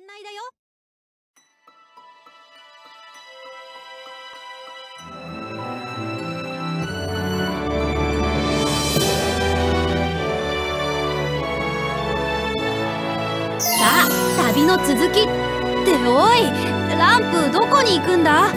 案内だよ。さあ旅の続き。っておいランプどこに行くんだ？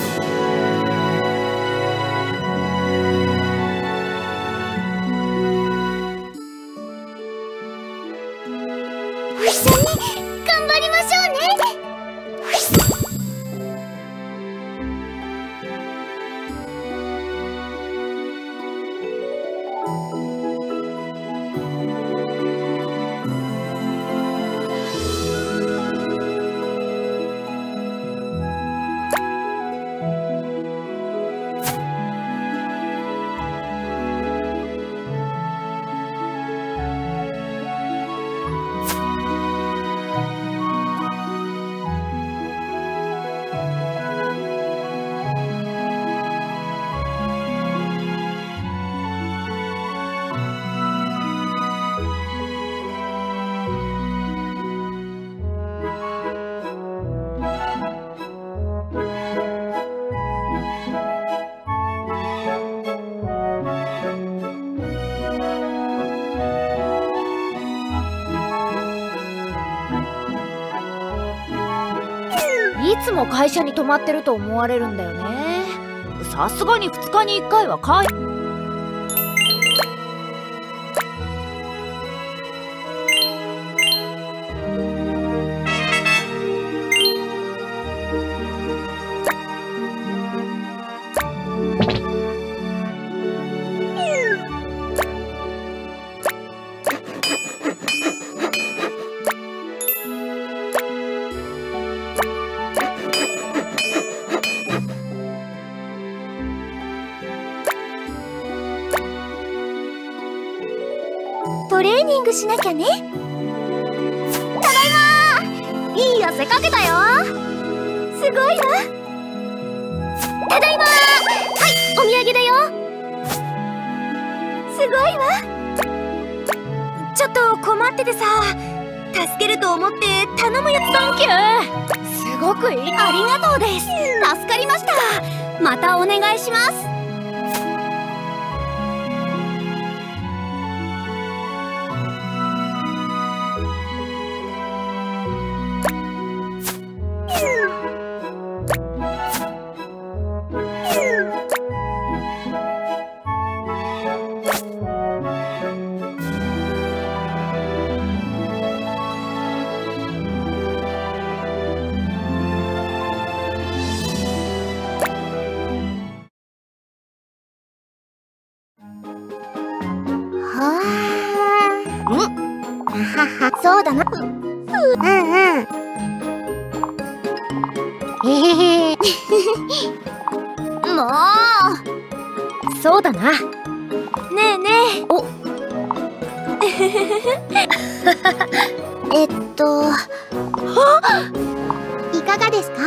会社に泊まってると思われるんだよね。さすがに2日に1回は帰レーニングしなきゃね。ただいま。いい汗かけたよ。すごいわ。ただいま。はいお土産だよ。すごいわ。ちょっと困っててさ。助けると思って頼むやつサンキューすごくいいありがとうです。助かりました。またお願いします。うんうん。えへへ。もう。そうだな。ねえねえ。お。えっと。いかがですか？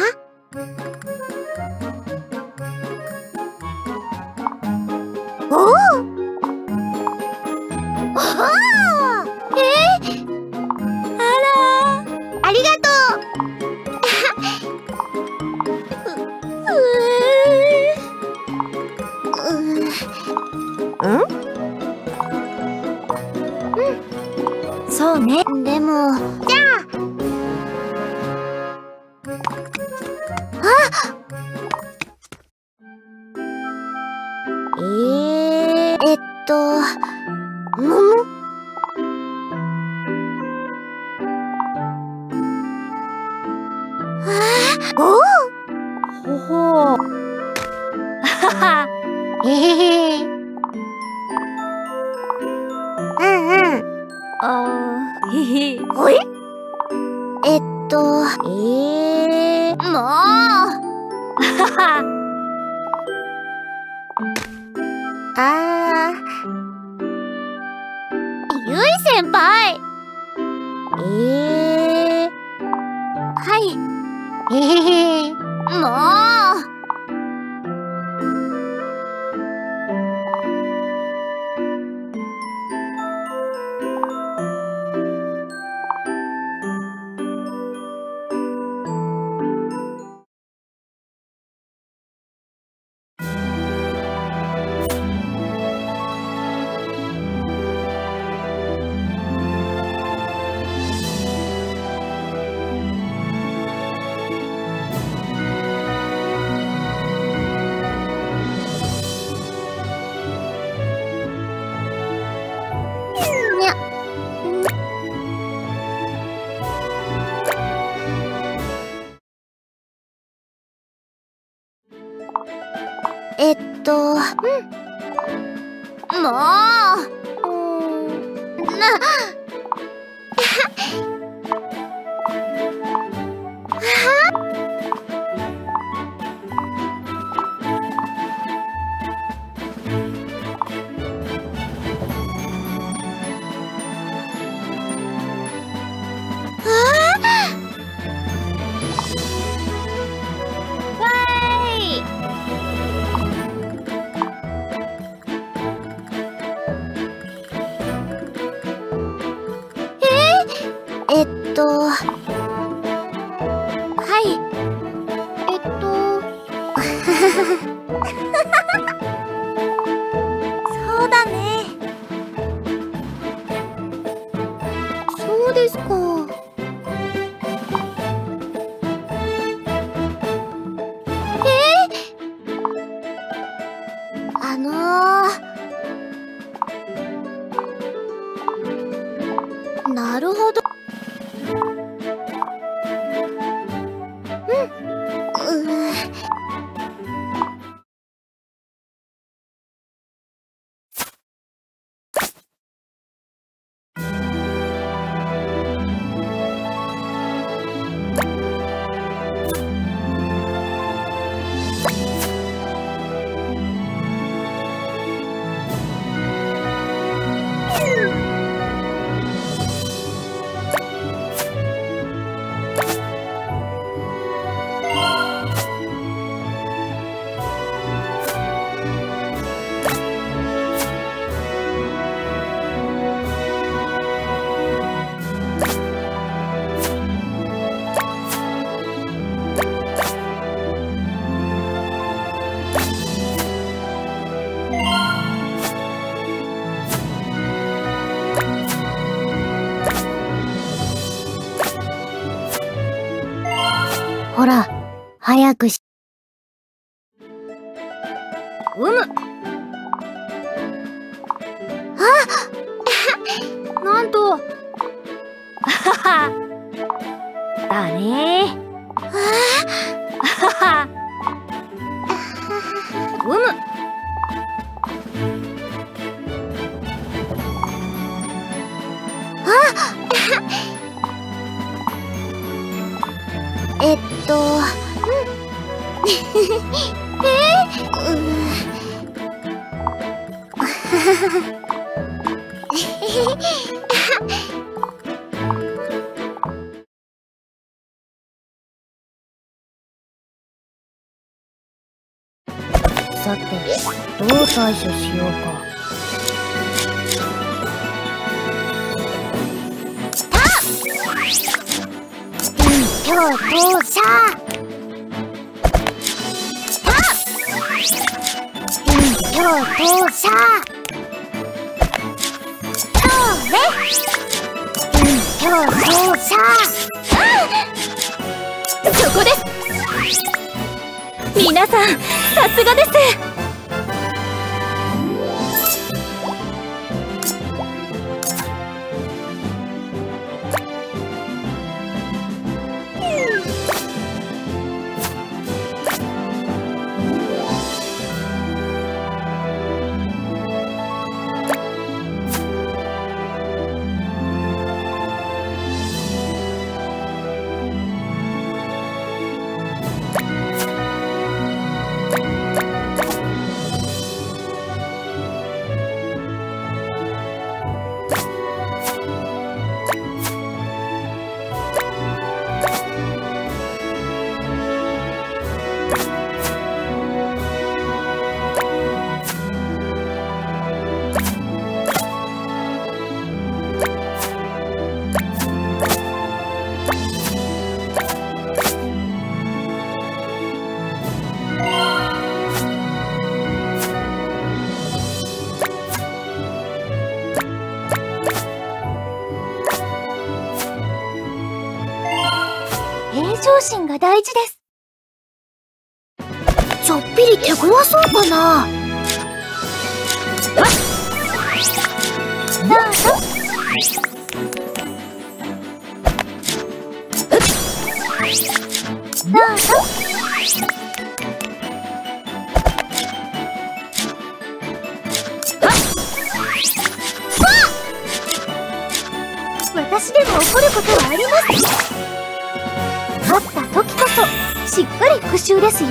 ほほははへへへうんうん。あー。ひひおい。えっと。えー、もううん。もう。なそうですか。早くし。対処しようか今日当社今日当社そうね今日当社そこです皆さんさすがですです。しっかり復習ですよ。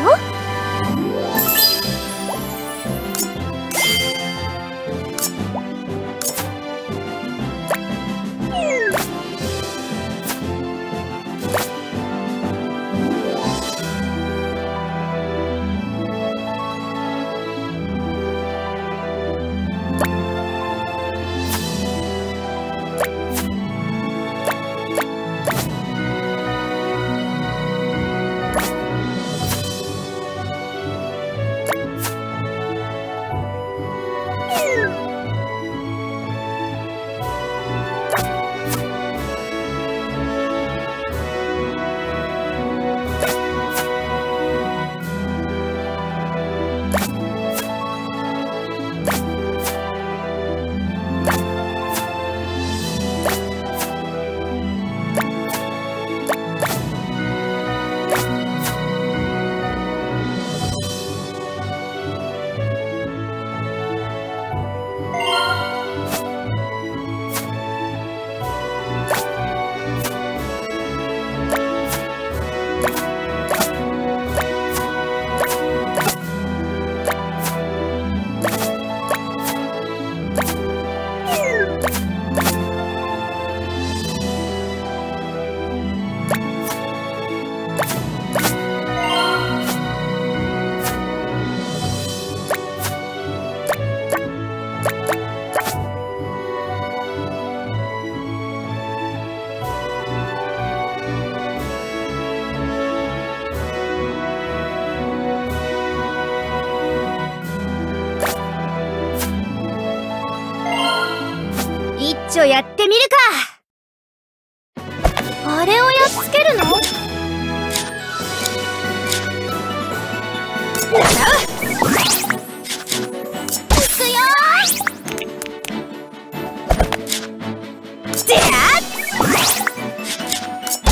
ーであい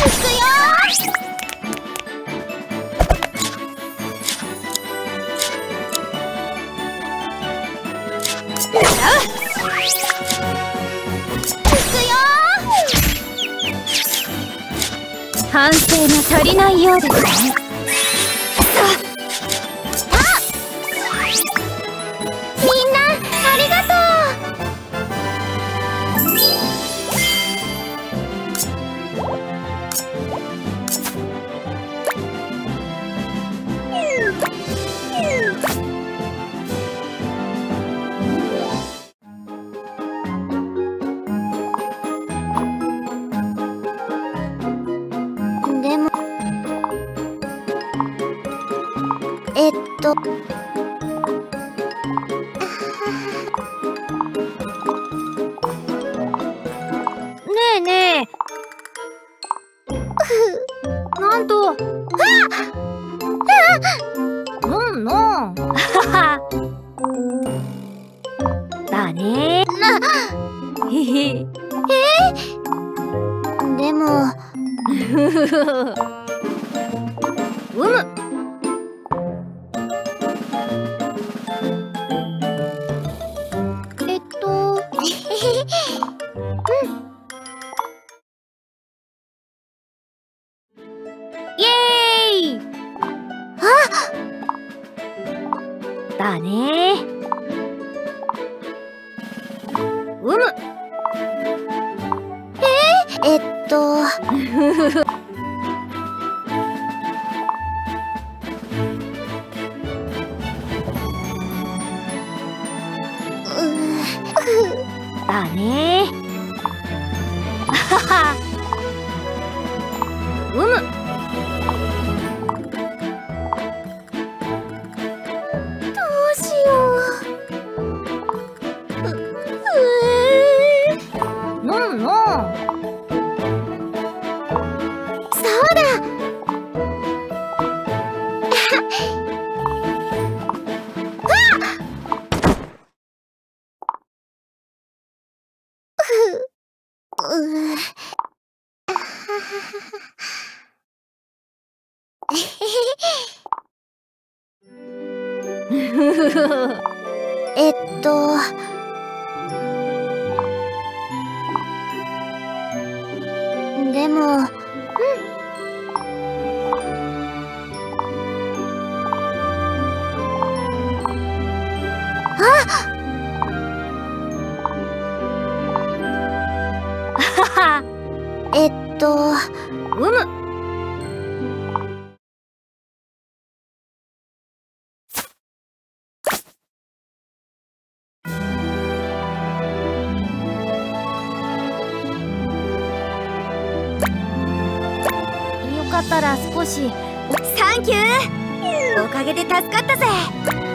くよー。であ反省が足りないようですね。なんと。のんのん。だね。へへでも。うむったら少し。サンキュー。おかげで助かったぜ。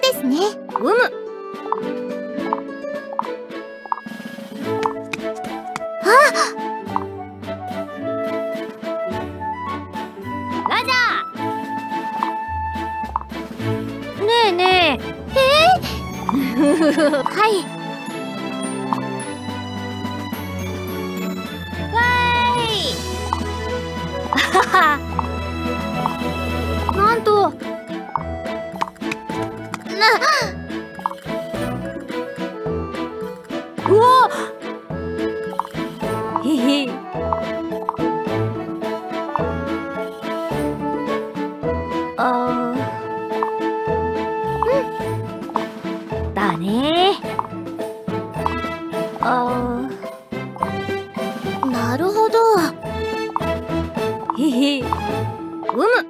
ですね。うむ。ね。あなるほど。へへうむ。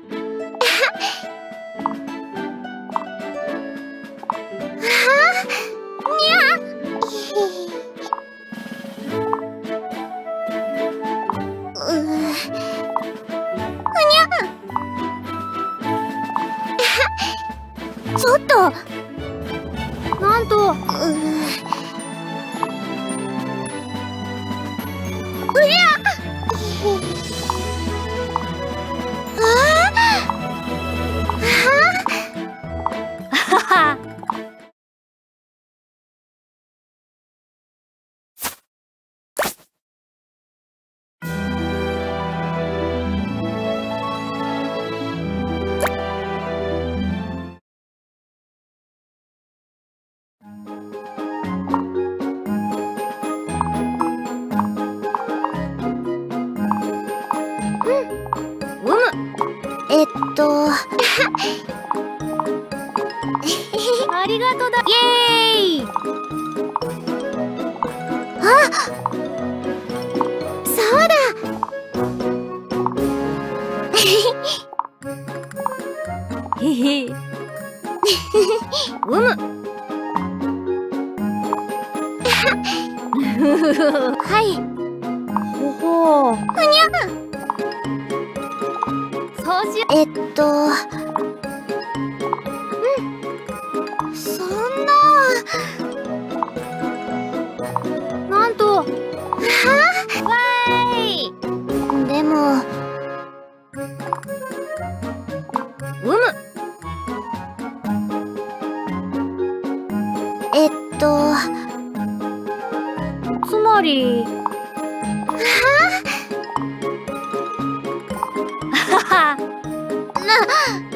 あっ!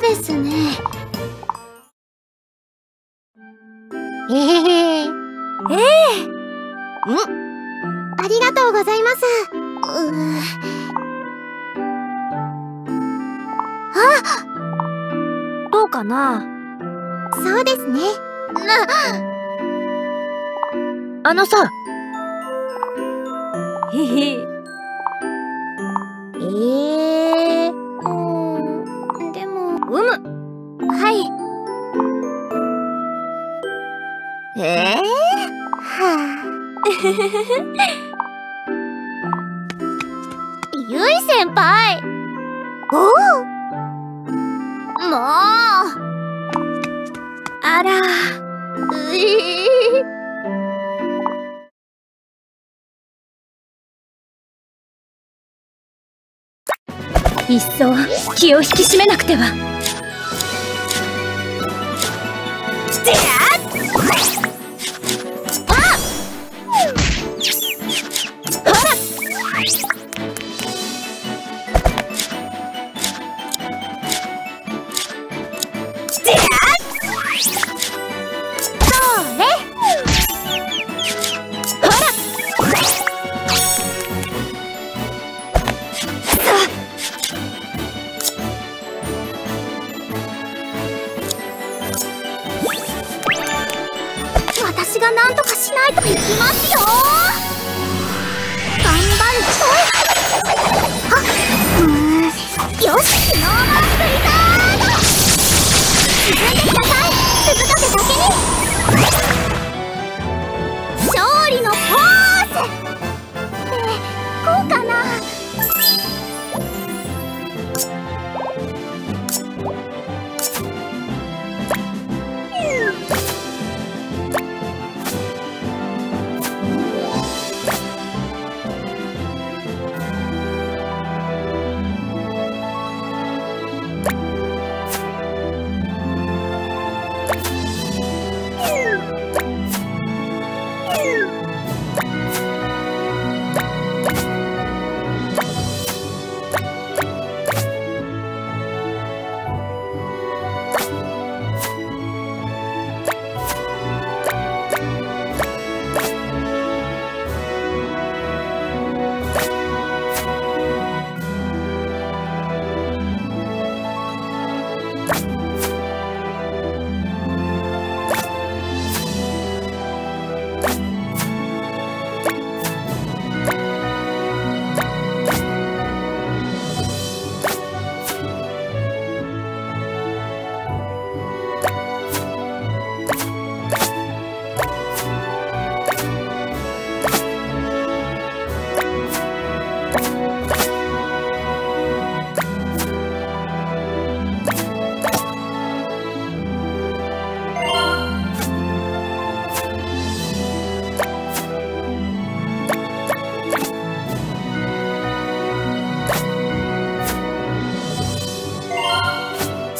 そうですね。えへへえ。えん。ありがとうございます。うーどうかな？そうですね。あのさ。へへ一層気を引き締めなくては。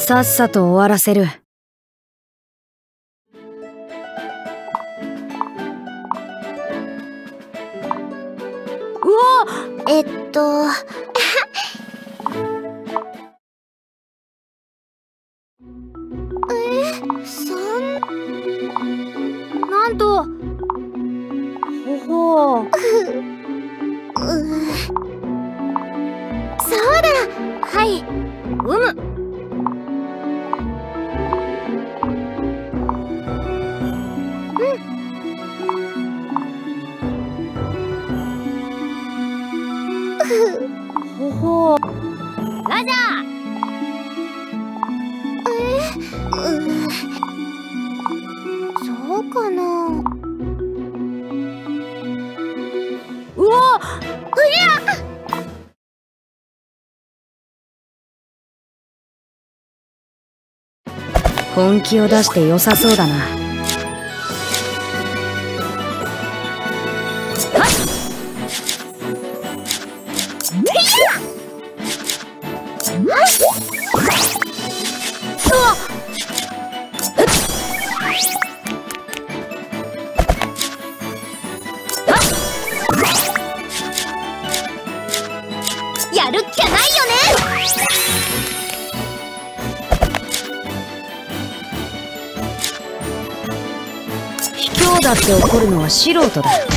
さっさと終わらせる。かな。うわ本気を出して良さそうだな。素人だ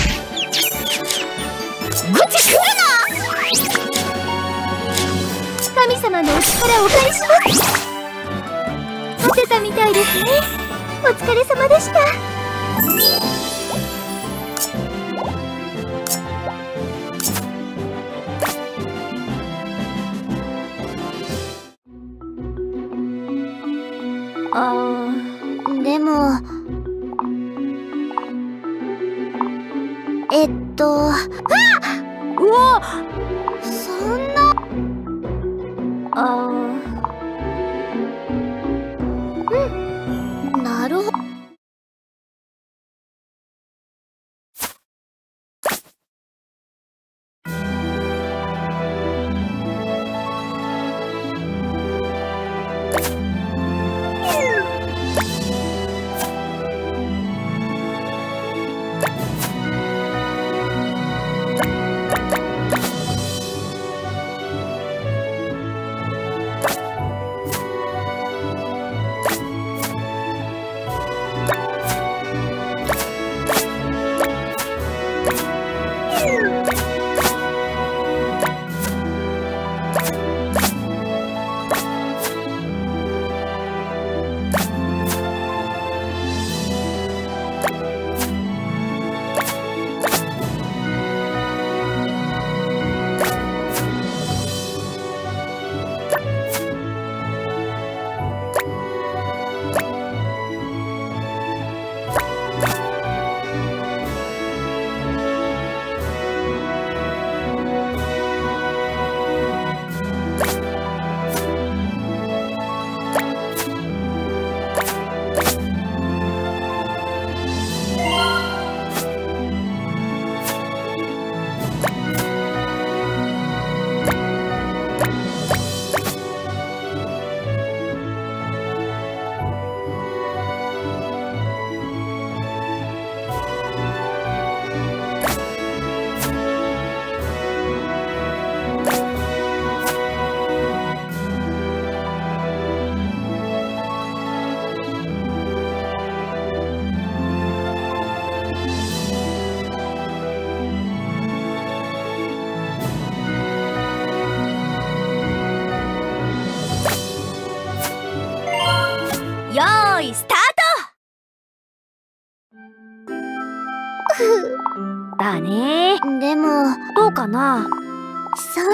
と。あ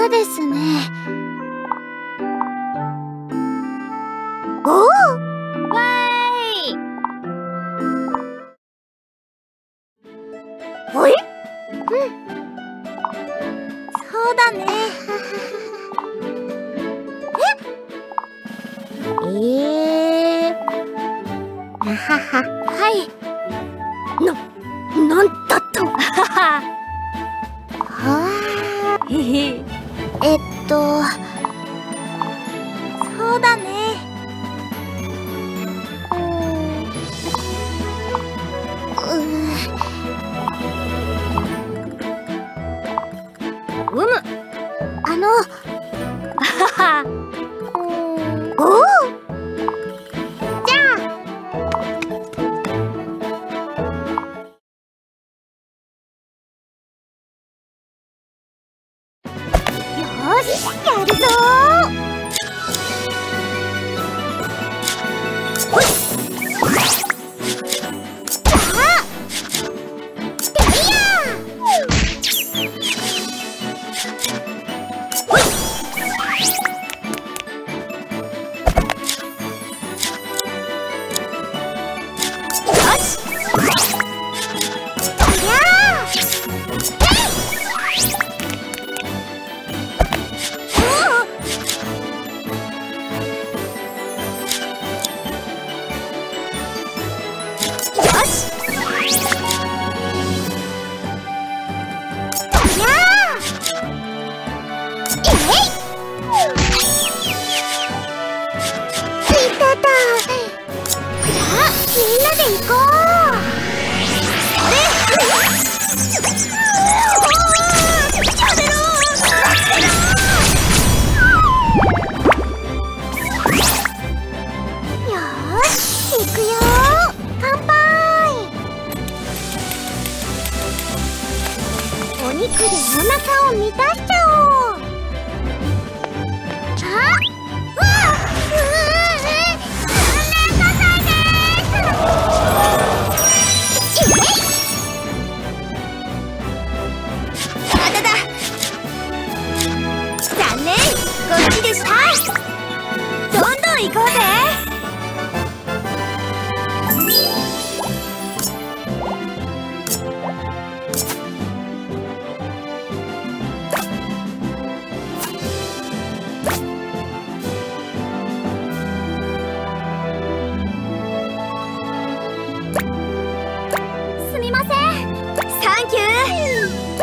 ですね。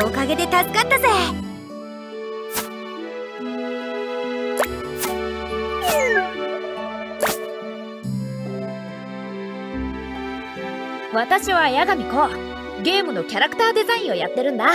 おかげで助かったぜ。私は八神子ゲームのキャラクターデザインをやってるんだ。